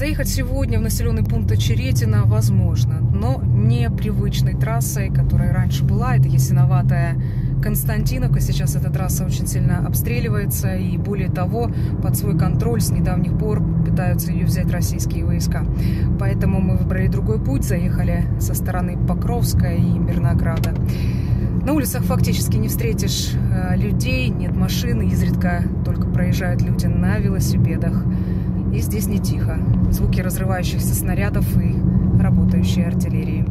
Заехать сегодня в населенный пункт Очеретина возможно, но не привычной трассой, которая раньше была. Это Ясиноватая Константиновка. Сейчас эта трасса очень сильно обстреливается. И более того, под свой контроль с недавних пор пытаются ее взять российские войска. Поэтому мы выбрали другой путь. Заехали со стороны Покровска и Мирнограда. На улицах фактически не встретишь э, людей, нет машин, изредка только проезжают люди на велосипедах. И здесь не тихо. Звуки разрывающихся снарядов и работающей артиллерии.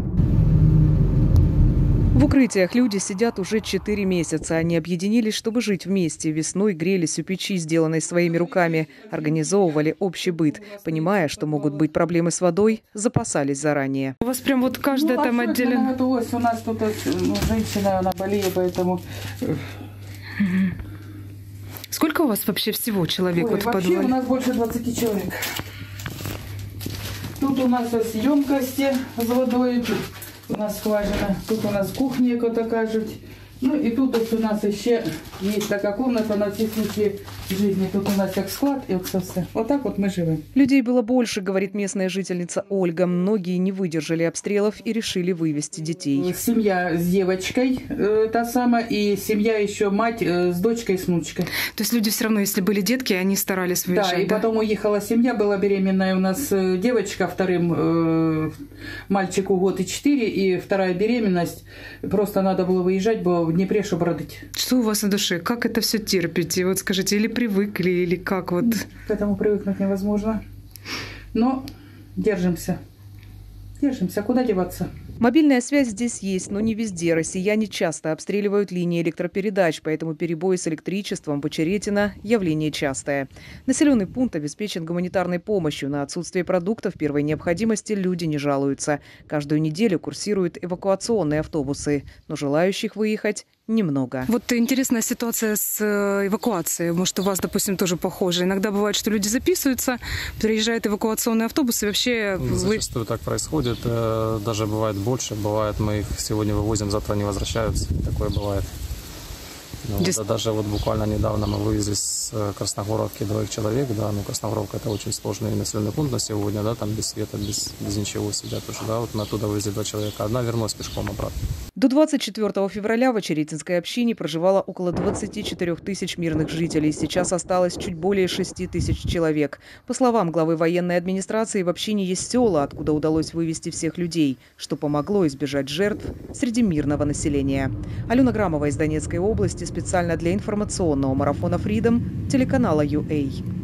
В укрытиях люди сидят уже 4 месяца. Они объединились, чтобы жить вместе. Весной грелись у печи, сделанной своими руками. Организовывали общий быт. Понимая, что могут быть проблемы с водой, запасались заранее. У вас прям вот каждая ну, там отделена? У нас тут ну, женщина, она болеет, поэтому... Сколько у вас вообще всего человек Ой, вот в вообще подвале? у нас больше 20 человек. Тут у нас емкости з водою, тут у нас скважина, тут у нас кухня, ото кажуть. Ну і тут ось у нас ще є така кімната на всі случаї життя. Тут у нас як склад, і оце все. Отак от ми живемо. Людей было больше, говорит местная жительница Ольга. Многие не выдержали обстрелов и решили вывести детей. Семья с девочкой э, та самая, и семья еще мать э, с дочкой, с внучкой. То есть люди все равно, если были детки, они старались Да, и потом уехала семья, была беременная у нас э, девочка, вторым э, мальчику год и четыре, и вторая беременность. Просто надо было выезжать, было в Днепре, чтобы родить. Что у вас на душе? Как это все терпите? Вот скажите, или привыкли, или как вот? К этому привыкнуть невозможно. Но держимся. Держимся. Куда деваться? Мобильная связь здесь есть, но не везде. Россияне часто обстреливают линии электропередач, поэтому перебои с электричеством в Очеретино – явление частое. Населенный пункт обеспечен гуманитарной помощью. На отсутствие продуктов первой необходимости люди не жалуются. Каждую неделю курсируют эвакуационные автобусы, но желающих выехать немного. Вот интересная ситуация с э, эвакуацией. Может, у вас, допустим, тоже похоже. Иногда бывает, что люди записываются, приезжает эвакуационный автобус, и вообще... Ну, Зачастую так происходит. Э, Даже бывает больше. Бывает, мы их сегодня вывозим, завтра не возвращаются. Такое бывает. Ну, вот, Здесь- а даже вот буквально недавно мы вывезли с э, Красногоровки двоих человек, да, ну Красногоровка это очень сложный населенный пункт на сегодня, да, там без света, без, без ничего сидят уже, да, вот мы оттуда вывезли два человека, одна вернулась пешком обратно. До 24 февраля в Очеретинской общине проживало около 24 тысяч мирных жителей. Сейчас осталось чуть более 6 тысяч человек. По словам главы военной администрации, в общине есть села, откуда удалось вывести всех людей, что помогло избежать жертв среди мирного населения. Алена Грамова из Донецкой области специально для информационного марафона Freedom телеканала UA.